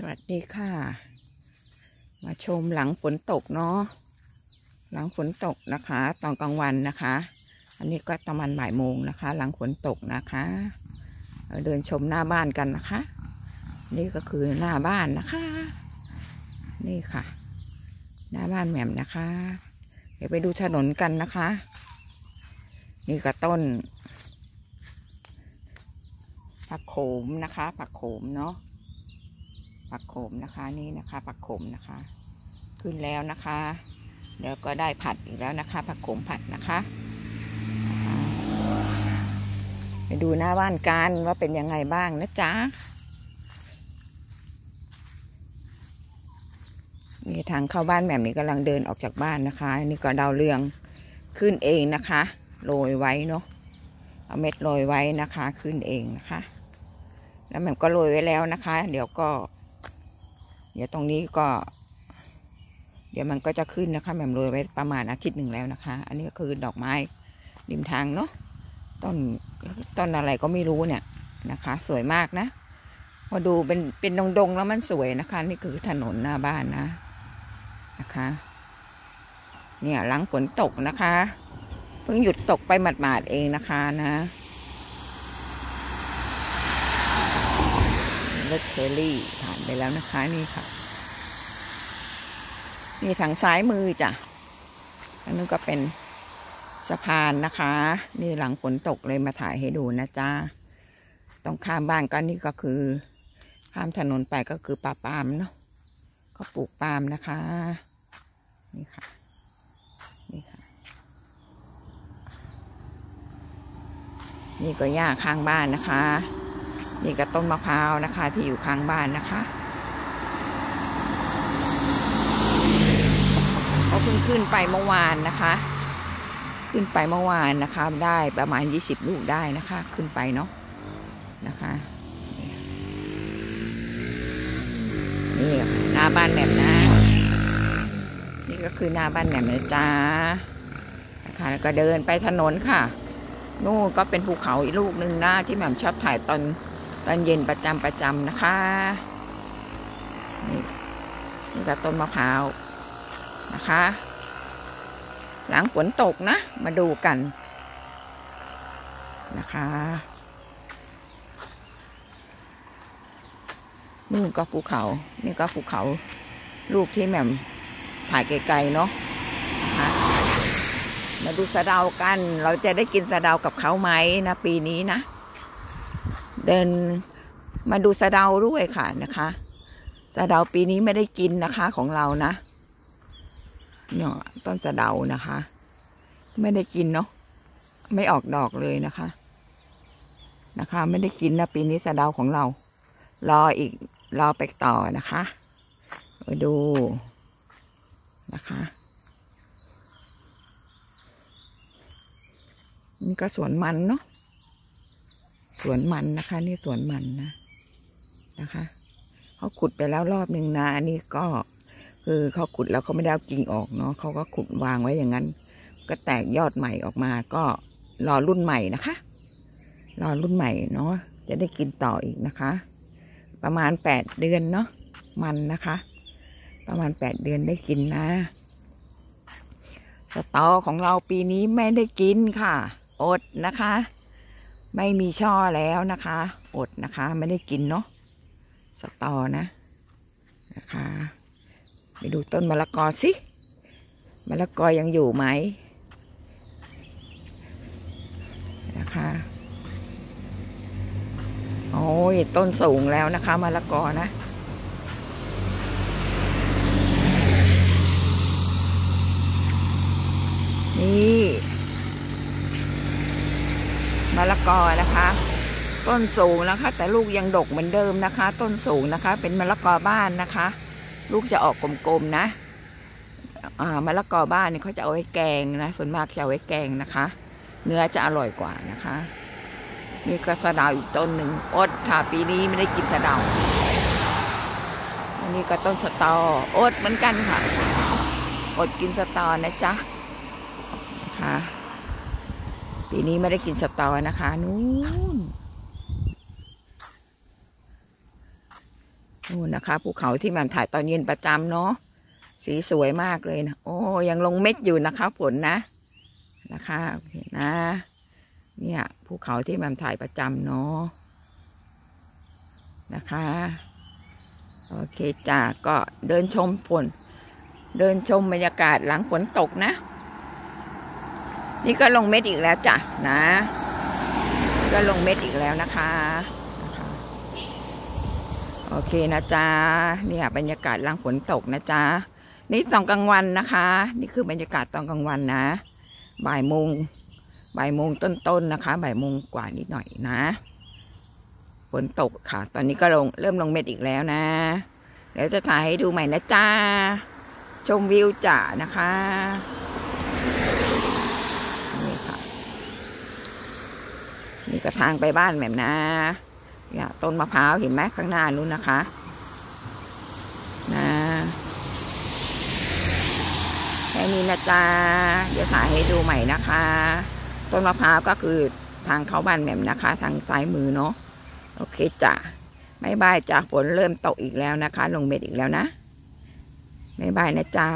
สวัสดีค่ะ มาชมหลังฝนตกเนาะหลังฝนตกนะคะ ตอนกลางวันนะคะ อันนี้ก็ประมาณบ่ายโมงนะคะ หลังฝนตกนะคะเเดินชมหน้าบ้านกันนะคะ นี่ก็คือหน้าบ้านนะคะ นี่ค่ะ หน้าบ้านแหม่มนะคะ เดี๋ยวไปดูถนนกันนะคะ นี่ก็ต้นผักโขมนะคะ ผักโขมเนาะ ผักโขมนะคะนี่นะคะผักโขมนะคะ ขึ้นแล้วนะคะเดี๋ยวก็ได้ผัดอีกแล้วนะคะผักโขมผัดนะคะไปดูหน้าบ้านกันว่าเป็นยังไงบ้างนะจ๊ะนี่ทางเข้าบ้านแหม่มนี่กำลังเดินออกจากบ้านนะคะนี่ก็ดาวเรืองขึ้นเองนะคะโรยไว้เนาะเอาเม็ดโรยไว้นะคะ ขึ้นเองนะคะ แล้วแหม่มก็โรยไว้แล้วนะคะ เดี๋ยวก็ ดี๋ยวตรงนี้ก็ เดี๋ยวมันก็จะขึ้นนะคะแหม่มโรยไว้ประมาณอาทิตย์หนึ่งแล้วนะคะ อันนี้ก็คือดอกไม้ริมทางเนาะต้นต้นอะไรก็ไม่รู้เนี่ยนะคะ สวยมากนะพอดูเป็นเป็นดงๆแล้วมันสวยนะคะ นี่คือถนนหน้าบ้านนะนะคะ เนี่ยหลังฝนตกนะคะ เพิ่งหยุดตกไปหมาดๆเองนะคะนะ รถเคอรี่ผ่านไปแล้วนะคะนี่ค่ะ นี่ทางซ้ายมือจ้ะอันนู้นก็เป็นสะพานนะคะ นี่หลังฝนตกเลยมาถ่ายให้ดูนะจ๊ะต้องข้ามบ้านก็นี่ก็คือ ข้ามถนนไปก็คือป่าปามเนาะก็ปลูกปามนะคะ นี่ค่ะ นี่ค่ะ นี่ก็หญ้าข้างบ้านนะคะ นี่ก็ต้นมะพร้าวนะคะ ที่อยู่ข้างบ้านนะคะเขาเพิ่งขึ้นไปเมื่อวานนะคะ ขึ้นไปเมื่อวานนะคะ ได้ประมาณยี่สิบลูกได้นะคะ ขึ้นไปเนาะนะคะนี่หน้าบ้านแหม่มนะ นี่ก็คือหน้าบ้านแหม่มนะจ๊ะนะคะแล้วก็เดินไปถนนค่ะ นู่นก็เป็นภูเขาอีกลูกหนึ่งนะที่แหม่มชอบถ่ายตอน ตอนเย็นประจำประจำนะคะนี่นี่ก็ต้นมะพร้าวนะคะ หลังฝนตกนะ มาดูกันนะคะนู่นก็ภูเขา นี่ก็ภูเขาลูกที่แหม่มถ่ายไกลๆเนาะนะคะมาดูสะเดากัน เราจะได้กินสะเดากับเขาไหมนะปีนี้นะ เดินมาดูสะเดาด้วยค่ะนะคะสะเดาปีนี้ไม่ได้กินนะคะของเรานะเนี่ยต้นสะเดานะคะ ไม่ได้กินเนาะไม่ออกดอกเลยนะคะ นะคะ ไม่ได้กินนะปีนี้สะเดาของเรา รออีกรอไปต่อนะคะมาดูนะคะ นี่ก็สวนมันเนาะ สวนมันนะคะ นี่สวนมันนะนะคะเขาขุดไปแล้วรอบหนึ่งนะอันนี้ก็คือเขาขุดแล้วเขาไม่ได้เอากิ่งออกเนาะเขาก็ขุดวางไว้อย่างนั้น ก็แตกยอดใหม่ออกมา ก็รอรุ่นใหม่นะคะ รอรุ่นใหม่เนาะจะได้กินต่ออีกนะคะ ประมาณแปดเดือนเนาะมันนะคะ ประมาณแปดเดือนได้กินนะสตอของเราปีนี้ไม่ได้กินค่ะ อดนะคะ ไม่มีช่อแล้วนะคะ อดนะคะ ไม่ได้กินเนาะสตอนะนะคะไปดูต้นมะละกอสิมะละกอยังอยู่ไหมนะคะโอ้ยต้นสูงแล้วนะคะมะละกอนะนี่ มะละกอนะคะ ต้นสูงนะคะ แต่ลูกยังดกเหมือนเดิมนะคะ ต้นสูงนะคะ เป็นมะละกอบ้านนะคะ ลูกจะออกกลมๆนะอ่ามะละกอบ้านเนี่ยเขาจะเอาไว้แกงนะ ส่วนมากจะเอาไว้แกงนะคะ เนื้อจะอร่อยกว่านะคะมีกระสดาวอีกต้นหนึ่งอดค่ะปีนี้ไม่ได้กินสะดาวอันนี้ก็ต้นสตออดเหมือนกันค่ะ อดกินสตอนะจ๊ะนะคะ ปีนี้ไม่ได้กินสตอนะคะนู้นนู่นนะคะภูเขาที่แมันถ่ายตอนเย็นประจำเนาะสีสวยมากเลยนะโอ้ยังลงเม็ดอยู่นะคะฝนนะนะคะโอเคนะ เนี่ยภูเขาที่แมันถ่ายประจำเนาะนะคะโอเคจ้าก็เดินชมฝน เดินชมบรรยากาศหลังฝนตกนะ นี่ก็ลงเม็ดอีกแล้วจ้ะนะ ก็ลงเม็ดอีกแล้วนะคะ โอเคนะจ๊ะเนี่ยบรรยากาศลังฝนตกนะจ๊ะนี่ตอนกลางวันนะคะ นี่คือบรรยากาศตอนกลางวันนะ บ่ายโมงบ่ายโมงต้นๆนนะคะบ่ายโมงกว่านิดหน่อยนะฝนตกค่ะ ตอนนี้ก็ลงเริ่มลงเม็ดอีกแล้วนะเดี๋ยวจะถ่ายให้ดูใหม่นะจ๊ะชมวิวจ่านะคะนี่ค่ะ นี่ก็ทางไปบ้านแหม่มนะเนี่ยต้นมะพร้าวเห็นไหมข้างหน้านู้นนะคะ นะแค่นี้นะจ๊ะเดี๋ยวถ่ายให้ดูใหม่นะคะ ต้นมะพร้าวก็คือทางเข้าบ้านแหม่มนะคะ ทางซ้ายมือเนาะโอเคจ้ะบายบายจ้ะฝนเริ่มตกอีกแล้วนะคะ ลงเม็ดอีกแล้วนะบายบายนะจ๊ะ